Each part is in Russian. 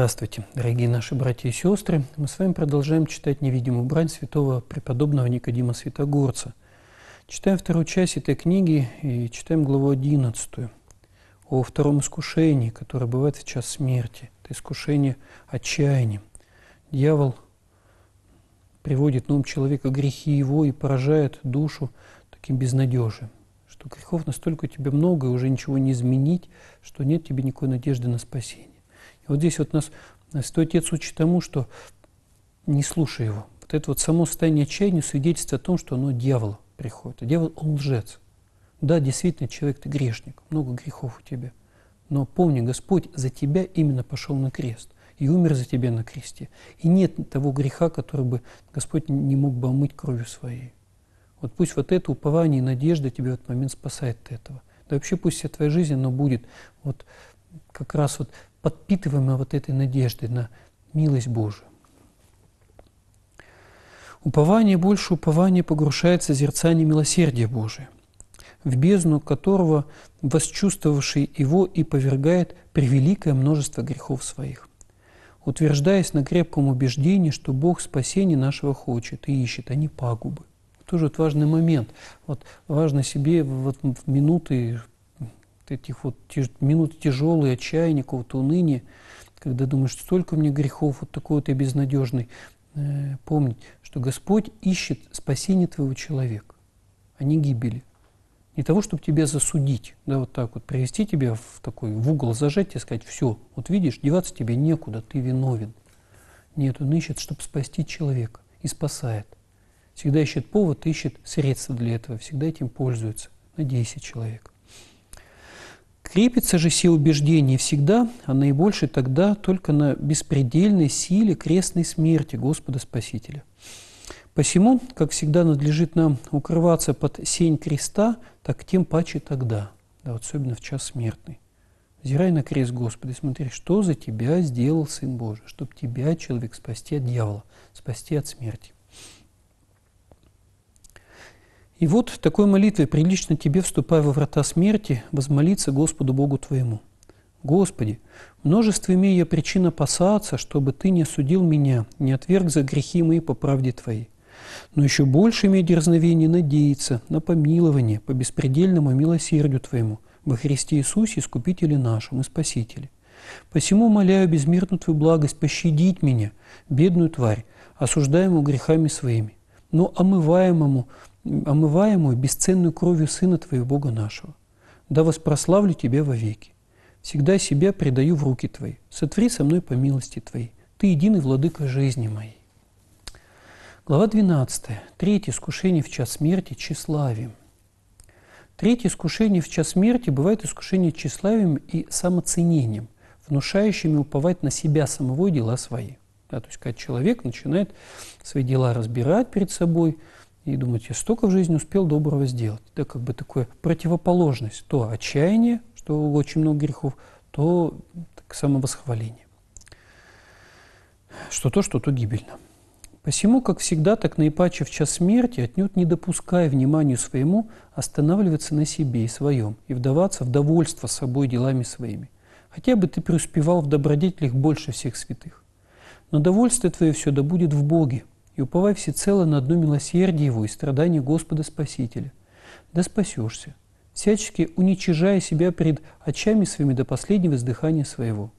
Здравствуйте, дорогие наши братья и сестры. Мы с вами продолжаем читать невидимую брань святого преподобного Никодима Святогорца. Читаем вторую часть этой книги и читаем главу 11 о втором искушении, которое бывает в час смерти. Это искушение отчаянием. Дьявол приводит на ум человека грехи его и поражает душу таким безнадежием, что грехов настолько у тебя много, и уже ничего не изменить, что нет тебе никакой надежды на спасение. Вот здесь вот нас Святой Отец учит тому, что не слушай его. Вот это вот само состояние отчаяния свидетельствует о том, что оно дьявола приходит. А дьявол, он лжец. Да, действительно, человек, ты грешник, много грехов у тебя. Но помни, Господь за тебя именно пошел на крест и умер за тебя на кресте. И нет того греха, который бы Господь не мог бы омыть кровью своей. Вот пусть вот это упование и надежда тебя в этот момент спасает от этого. Да вообще пусть вся твоя жизнь, она будет вот как раз вот подпитываемая вот этой надеждой на милость Божию. Упование больше упования погрушает созерцание милосердия Божия, в бездну которого восчувствовавший его и повергает превеликое множество грехов своих, утверждаясь на крепком убеждении, что Бог спасения нашего хочет и ищет, а не пагубы. Тоже вот важный момент. Вот важно себе вот в минуты этих вот минут тяжелые, отчаяния, какого-то уныния, когда думаешь, столько у меня грехов, вот такой вот я безнадежный, э, помнить, что Господь ищет спасение твоего человека, а не гибели. Не того, чтобы тебя засудить, да, вот так вот, привести тебя в такой, в угол зажать и сказать, все, вот видишь, деваться тебе некуда, ты виновен. Нет, он ищет, чтобы спасти человека и спасает. Всегда ищет повод, ищет средства для этого, всегда этим пользуется. Надейся, человек. Крепится же все убеждения всегда, а наибольше тогда только на беспредельной силе крестной смерти Господа Спасителя. Посему, как всегда, надлежит нам укрываться под сень креста, так тем паче тогда, да, особенно в час смертный. Взирай на крест Господа и смотри, что за тебя сделал Сын Божий, чтобы тебя, человек, спасти от дьявола, спасти от смерти. И вот в такой молитве прилично тебе, вступая во врата смерти, возмолиться Господу Богу твоему. Господи, множество имея я причин опасаться, чтобы Ты не осудил меня, не отверг за грехи мои по правде Твоей. Но еще больше имея дерзновение надеяться на помилование по беспредельному милосердию Твоему во Христе Иисусе, Искупителе нашем и Спасителе. Посему моляю безмерную Твою благость пощадить меня, бедную тварь, осуждаемую грехами своими, но омываемому омываемую бесценную кровью Сына Твоего Бога нашего. Да воспрославлю Тебя вовеки. Всегда себя предаю в руки Твои. Сотвори со мной по милости Твоей. Ты единый владыка жизни моей. Глава 12. Третье искушение в час смерти – тщеславием. Третье искушение в час смерти бывает искушение тщеславием и самоценением, внушающими уповать на себя самого и дела свои. Да, то есть, когда человек начинает свои дела разбирать перед собой – и думать, я столько в жизни успел доброго сделать. Это как бы такая противоположность. То отчаяние, что очень много грехов, то так, самовосхваление. Что то, что то гибельно. Посему, как всегда, так наипаче в час смерти, отнюдь не допуская вниманию своему останавливаться на себе и своем и вдаваться в довольство собой делами своими. Хотя бы ты преуспевал в добродетелях больше всех святых. Но довольство твое все да будет в Боге, и уповай всецело на одно милосердие Его и страдания Господа Спасителя. Да спасешься, всячески уничижая себя пред очами своими до последнего издыхания своего.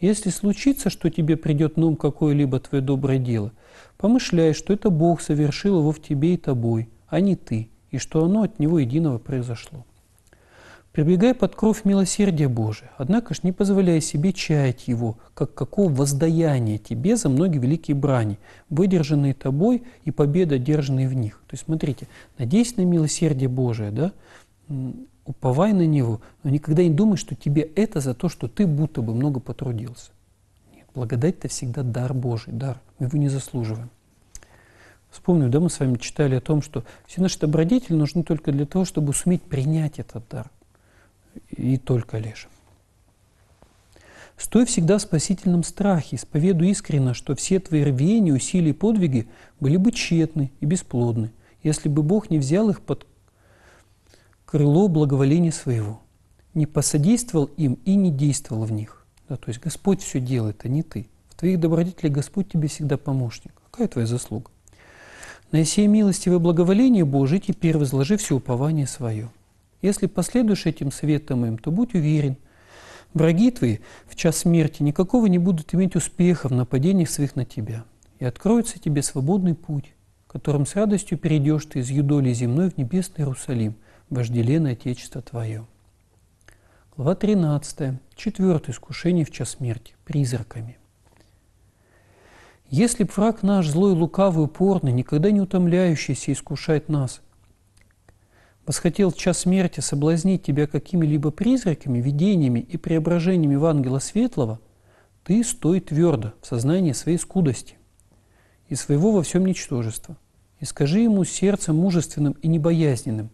Если случится, что тебе придет на какое-либо твое доброе дело, помышляй, что это Бог совершил его в тебе и тобой, а не ты, и что оно от Него единого произошло. Прибегай под кровь милосердия Божия, однако ж не позволяй себе чаять его, как какого воздаяния тебе за многие великие брани, выдержанные тобой и победа, одержанные в них. То есть смотрите, надейся на милосердие Божие, да, уповай на него, но никогда не думай, что тебе это за то, что ты будто бы много потрудился. Нет, благодать – это всегда дар Божий, дар, мы его не заслуживаем. Вспомню, да, мы с вами читали о том, что все наши добродетели нужны только для того, чтобы суметь принять этот дар и только лишь. Стой всегда в спасительном страхе, исповедуй искренно, что все твои рвения, усилия и подвиги были бы тщетны и бесплодны, если бы Бог не взял их под крыло благоволения своего, не посодействовал им и не действовал в них. Да, то есть Господь все делает, а не ты. В твоих добродетелях Господь тебе всегда помощник. Какая твоя заслуга? На сей милостивое благоволение Божие теперь возложи все упование свое. Если последуешь этим советам им, то будь уверен, враги твои в час смерти никакого не будут иметь успеха в нападениях своих на тебя, и откроется тебе свободный путь, которым с радостью перейдешь ты из юдоли земной в небесный Иерусалим, вожделенное Отечество твое. Глава 13. Четвертое искушение в час смерти. Призраками. Если б враг наш, злой, лукавый, упорный, никогда не утомляющийся искушать нас, восхотел в час смерти соблазнить тебя какими-либо призраками, видениями и преображениями в ангела светлого, ты стой твердо в сознании своей скудости и своего во всем ничтожества. И скажи ему сердцем мужественным и небоязненным,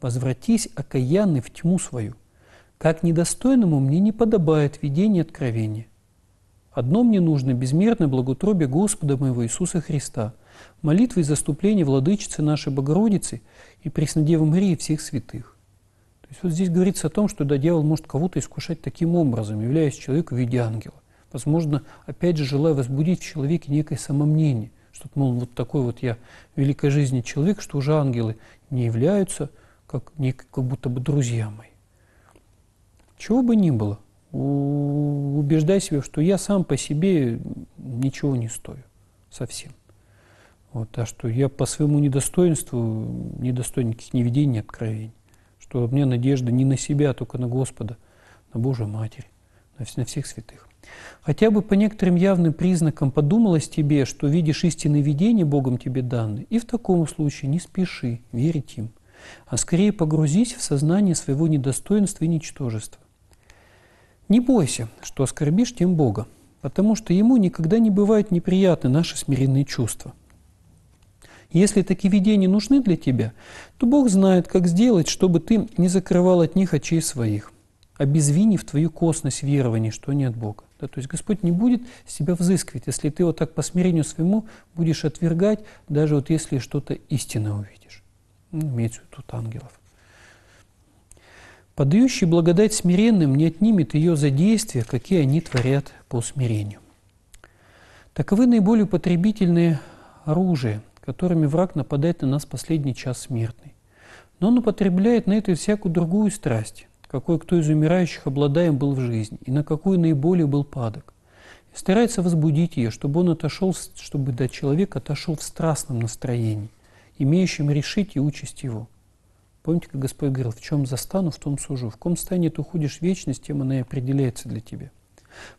возвратись окаянный в тьму свою, как недостойному мне не подобает видение откровения. Одно мне нужно – безмерное благоутробие Господа моего Иисуса Христа, молитвы и заступления Владычицы нашей Богородицы и Преснодевы Марии и всех святых. То есть вот здесь говорится о том, что да, дьявол может кого-то искушать таким образом, являясь человеком в виде ангела. Возможно, опять же, желая возбудить в человеке некое самомнение, что, мол, вот такой вот я великой жизни человек, что уже ангелы не являются как, не, как будто бы друзья мои. Чего бы ни было, убеждай себя, что я сам по себе ничего не стою совсем. Вот, а что я по своему недостоинству недостоин никаких ни видений, ни откровений. Что у меня надежда не на себя, а только на Господа, на Божию Матерь, на, всех святых. Хотя бы по некоторым явным признакам подумалось тебе, что видишь истинные видения Богом тебе данные, и в таком случае не спеши верить им, а скорее погрузись в сознание своего недостоинства и ничтожества. Не бойся, что оскорбишь тем Бога, потому что Ему никогда не бывают неприятны наши смиренные чувства – если такие видения нужны для тебя, то Бог знает, как сделать, чтобы ты не закрывал от них очей своих, обезвинив твою косность верования, что не от Бога. Да, то есть Господь не будет себя взыскивать, если ты вот так по смирению своему будешь отвергать, даже вот если что-то истинно увидишь. Ну, имеется в виду тут ангелов. Подающий благодать смиренным не отнимет ее за действия, какие они творят по смирению. Таковы наиболее потребительные оружия – которыми враг нападает на нас последний час смертный. Но он употребляет на это и всякую другую страсть, какой кто из умирающих обладаем был в жизни, и на какую наиболее был падок. И старается возбудить ее, чтобы он отошел, чтобы да, человек отошел в страстном настроении, имеющем решить и участь его. Помните, как Господь говорил, в чем застану, в том сужу. В ком стане ты уходишь в вечность, тем она и определяется для тебя.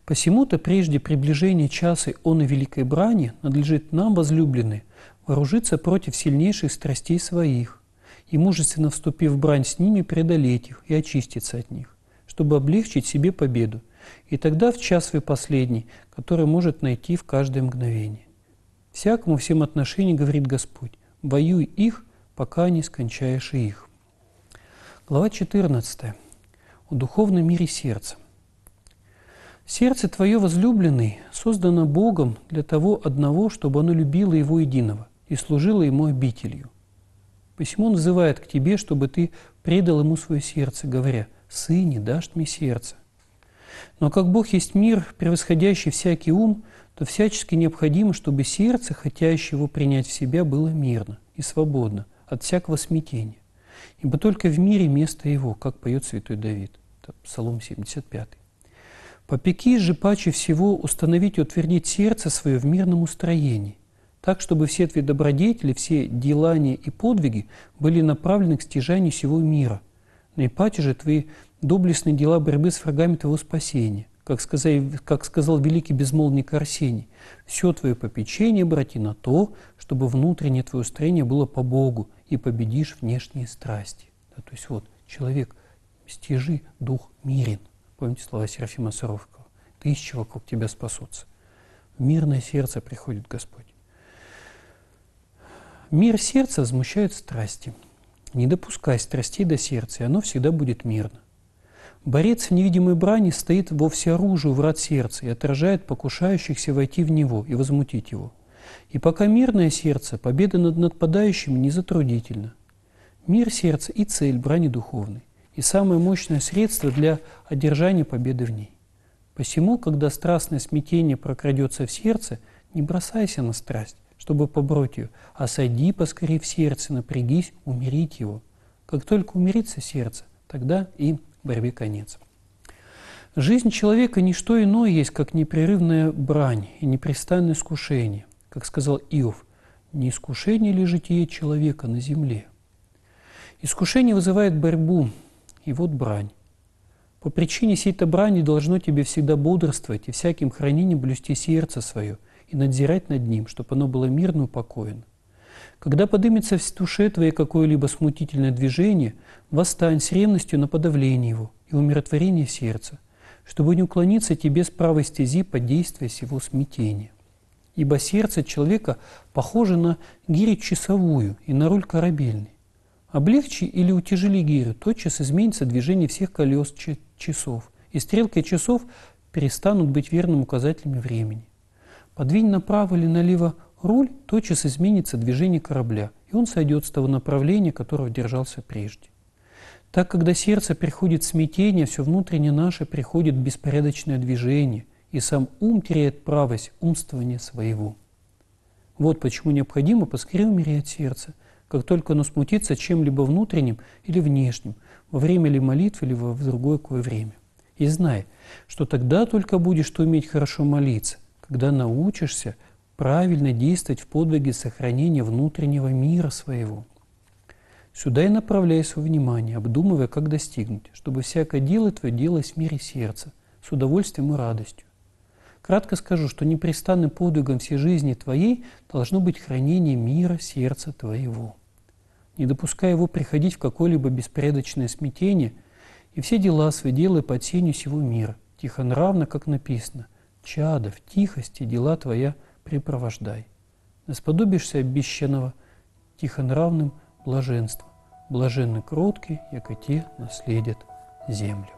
Посему-то прежде приближения часа он и великой брани надлежит нам, возлюбленные, вооружиться против сильнейших страстей своих и, мужественно вступив в брань с ними, преодолеть их и очиститься от них, чтобы облегчить себе победу, и тогда в час свой последний, который может найти в каждое мгновение. Всякому всем отношении говорит Господь, воюй их, пока не скончаешь их. Глава 14. О духовном мире сердца. Сердце твое, возлюбленный, создано Богом для того одного, чтобы оно любило Его единого – и служила ему обителью. Посему он взывает к тебе, чтобы ты предал ему свое сердце, говоря, «Сыне, дашь мне сердце». Но как Бог есть мир, превосходящий всякий ум, то всячески необходимо, чтобы сердце, хотящее его принять в себя, было мирно и свободно от всякого смятения. Ибо только в мире место его, как поет святой Давид. Это Псалом 75. Попеки же паче всего установить и утвердить сердце свое в мирном устроении, так, чтобы все твои добродетели, все делания и подвиги были направлены к стяжанию всего мира. Наипаче же твои доблестные дела борьбы с врагами твоего спасения. Как сказал, как сказал великий безмолвник Арсений, все твое попечение обрати на то, чтобы внутреннее твое устроение было по Богу, и победишь внешние страсти. Да, то есть вот, человек, стяжи дух мирен. Помните слова Серафима Саровского? Тысячи вокруг тебя спасутся. В мирное сердце приходит Господь. Мир сердца возмущает страсти. Не допускай страстей до сердца, и оно всегда будет мирно. Борец в невидимой брани стоит во всеоружию врат сердца и отражает покушающихся войти в него и возмутить его. И пока мирное сердце, победа над нападающим не затруднительна. Мир сердца и цель брани духовной, и самое мощное средство для одержания победы в ней. Посему, когда страстное смятение прокрадется в сердце, не бросайся на страсть, чтобы побороть ее, а поскорее в сердце, напрягись, умерить его. Как только умирится сердце, тогда и борьбе конец. Жизнь человека – не что иное есть, как непрерывная брань и непрестанное искушение. Как сказал Иов, не искушение ли житие человека на земле? Искушение вызывает борьбу, и вот брань. По причине сей-то брани должно тебе всегда бодрствовать и всяким хранением блюсти сердце свое и надзирать над ним, чтобы оно было мирно упокоено. Когда подымется в душе твоей какое-либо смутительное движение, восстань с ревностью на подавление его и умиротворение сердца, чтобы не уклониться тебе с правой стези под действие сего смятения. Ибо сердце человека похоже на гирю часовую и на руль корабельный. Облегчи или утяжели гирю, тотчас изменится движение всех колес часов, и стрелки часов перестанут быть верным указателями времени. Подвинь направо или налево руль, тотчас изменится движение корабля, и он сойдет с того направления, которого держался прежде. Так, когда сердце приходит смятение, все внутреннее наше приходит в беспорядочное движение, и сам ум теряет правость умствования своего. Вот почему необходимо поскорее умереть сердце – как только оно смутится чем-либо внутренним или внешним, во время ли молитвы или в другое кое время. И знай, что тогда только будешь ты уметь хорошо молиться, когда научишься правильно действовать в подвиге сохранения внутреннего мира своего. Сюда и направляй свое внимание, обдумывая, как достигнуть, чтобы всякое дело твое делалось в мире сердца, с удовольствием и радостью. Кратко скажу, что непрестанным подвигом всей жизни твоей должно быть хранение мира сердца твоего. Не допуская его приходить в какое-либо беспорядочное смятение, и все дела свои делай под сенью всего мира, тихо нравно, как написано, чада, в тихости дела твоя препровождай. Насподобишься обещанного тихонравным блаженства, блаженны кроткие, яко те наследят землю.